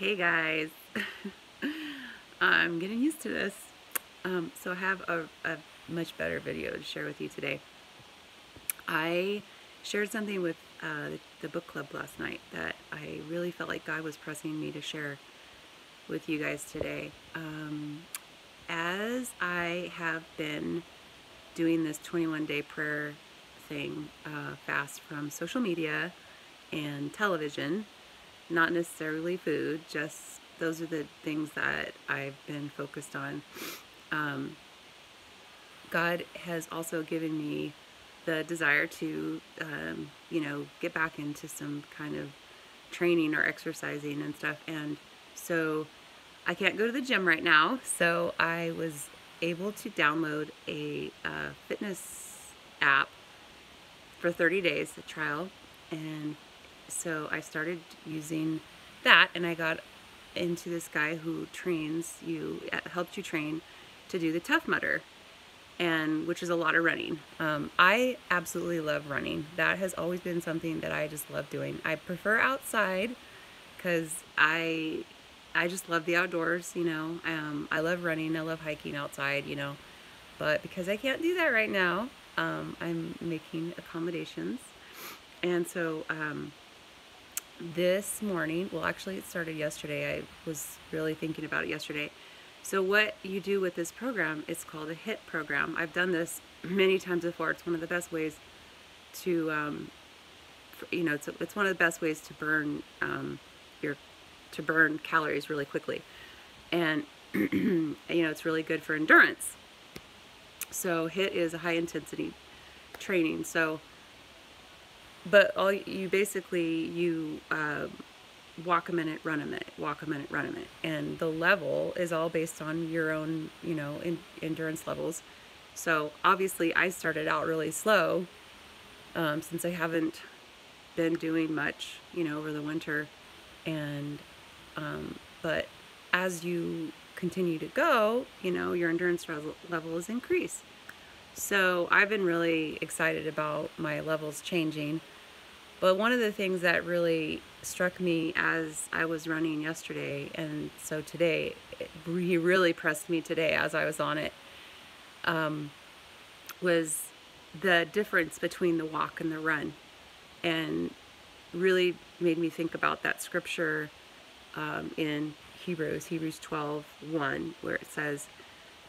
Hey guys, I'm getting used to this. Um, so I have a, a much better video to share with you today. I shared something with uh, the book club last night that I really felt like God was pressing me to share with you guys today. Um, as I have been doing this 21 day prayer thing, uh, fast from social media and television, not necessarily food, just those are the things that I've been focused on. Um, God has also given me the desire to, um, you know, get back into some kind of training or exercising and stuff. And so I can't go to the gym right now. So I was able to download a uh, fitness app for 30 days, a trial. And so I started using that and I got into this guy who trains you, helped you train to do the Tough Mudder, and which is a lot of running. Um, I absolutely love running. That has always been something that I just love doing. I prefer outside because I I just love the outdoors. You know, um, I love running. I love hiking outside. You know, but because I can't do that right now, um, I'm making accommodations, and so um, this morning, well, actually, it started yesterday. I was really thinking about it yesterday. So, what you do with this program, it's called a HIT program. I've done this many times before. It's one of the best ways to, um, you know, it's, it's one of the best ways to burn um, your to burn calories really quickly, and you know, it's really good for endurance. So, HIT is a high intensity training. So, but all you basically you uh, walk a minute run a minute walk a minute run a minute. And the level is all based on your own you know in, endurance levels. So obviously i started out really slow um, since i haven't been doing much you know over the winter. And um, but as you continue to go you know your endurance level is increased so I've been really excited about my levels changing. But one of the things that really struck me as I was running yesterday, and so today, he really pressed me today as I was on it, um, was the difference between the walk and the run. And really made me think about that scripture um, in Hebrews, Hebrews 12 1, where it says,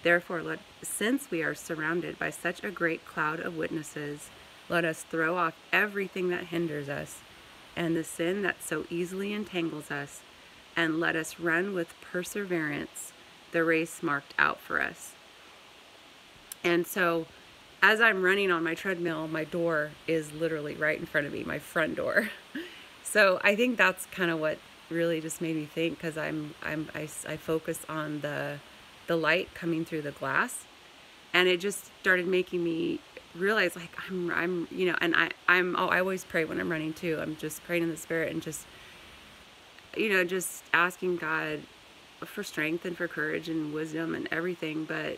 Therefore, let, since we are surrounded by such a great cloud of witnesses, let us throw off everything that hinders us and the sin that so easily entangles us, and let us run with perseverance the race marked out for us. And so, as I'm running on my treadmill, my door is literally right in front of me, my front door. so I think that's kind of what really just made me think because I'm I'm I, I focus on the the light coming through the glass. And it just started making me realize like I'm I'm you know and I I'm oh I always pray when I'm running too. I'm just praying in the spirit and just you know just asking God for strength and for courage and wisdom and everything. But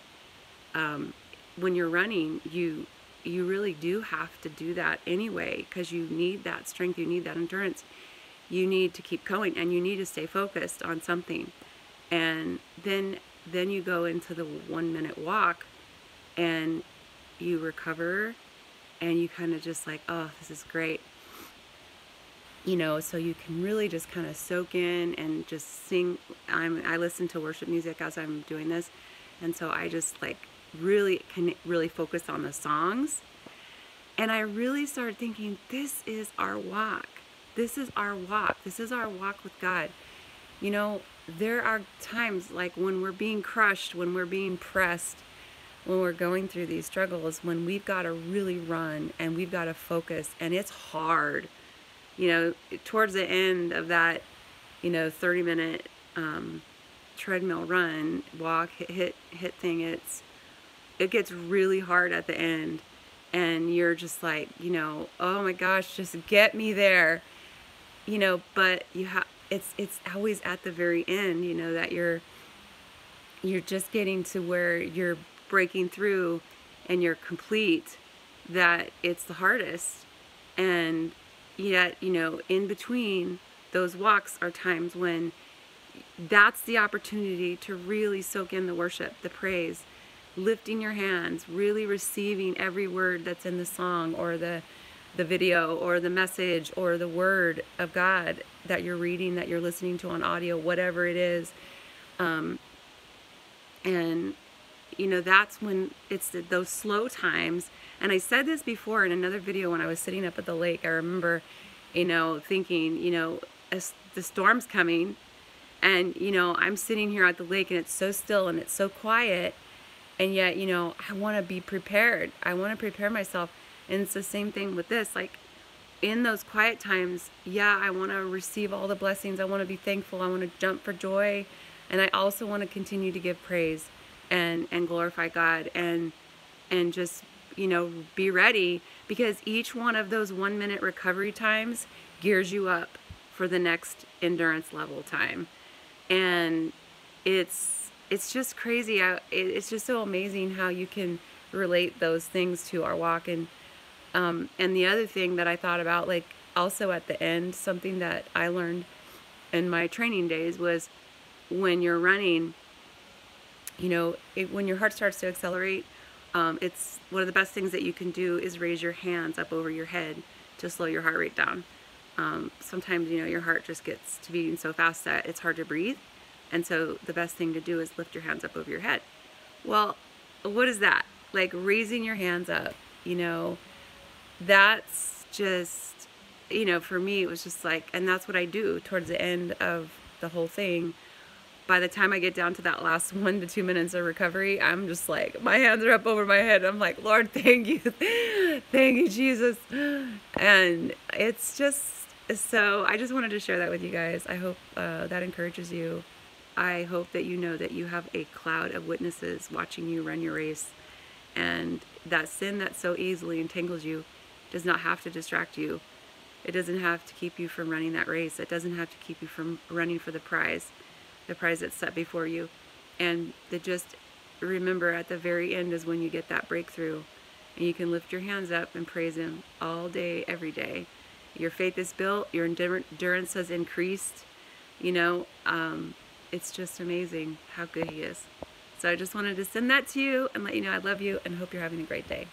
um, when you're running you you really do have to do that anyway because you need that strength you need that endurance. You need to keep going and you need to stay focused on something. And then then you go into the one minute walk and you recover and you kind of just like, oh, this is great. You know, so you can really just kind of soak in and just sing. I'm, I listen to worship music as I'm doing this. And so I just like really can really focus on the songs. And I really started thinking, this is our walk. This is our walk. This is our walk with God. You know, there are times like when we're being crushed, when we're being pressed, when we're going through these struggles, when we've got to really run and we've got to focus, and it's hard. You know, towards the end of that, you know, 30 minute um, treadmill run, walk, hit, hit, hit thing, it's it gets really hard at the end, and you're just like, you know, oh my gosh, just get me there. You know, but you have it's it's always at the very end, you know, that you're you're just getting to where you're breaking through and you're complete that it's the hardest. And yet, you know, in between those walks are times when that's the opportunity to really soak in the worship, the praise, lifting your hands, really receiving every word that's in the song or the the video or the message or the word of God that you're reading, that you're listening to on audio, whatever it is. Um, and you know that's when it's those slow times. And i said this before in another video when i was sitting up at the lake i remember you know thinking you know as the storm's coming and you know i'm sitting here at the lake and it's so still and it's so quiet. And yet you know i want to be prepared. I want to prepare myself and it's the same thing with this like in those quiet times yeah i want to receive all the blessings i want to be thankful i want to jump for joy and i also want to continue to give praise and and glorify god and and just you know be ready because each one of those one minute recovery times gears you up for the next endurance level time. And it's it's just crazy it's just so amazing how you can relate those things to our walk and um, and the other thing that I thought about like also at the end something that I learned in my training days was when you're running you know it, when your heart starts to accelerate um, it's one of the best things that you can do is raise your hands up over your head to slow your heart rate down. Um, sometimes you know your heart just gets to beating so fast that it's hard to breathe. And so the best thing to do is lift your hands up over your head. Well what is that? Like raising your hands up you know that's just you know for me it was just like and that's what i do towards the end of the whole thing by the time I get down to that last one to two minutes of recovery, I'm just like, my hands are up over my head. I'm like, Lord, thank you. thank you, Jesus. And it's just, so I just wanted to share that with you guys. I hope uh, that encourages you. I hope that you know that you have a cloud of witnesses watching you run your race. And that sin that so easily entangles you does not have to distract you. It doesn't have to keep you from running that race. It doesn't have to keep you from running for the prize the prize that's set before you. And to just remember at the very end is when you get that breakthrough and you can lift your hands up and praise Him all day, every day. Your faith is built, your endurance has increased. You know, um, it's just amazing how good He is. So I just wanted to send that to you and let you know I love you and hope you're having a great day.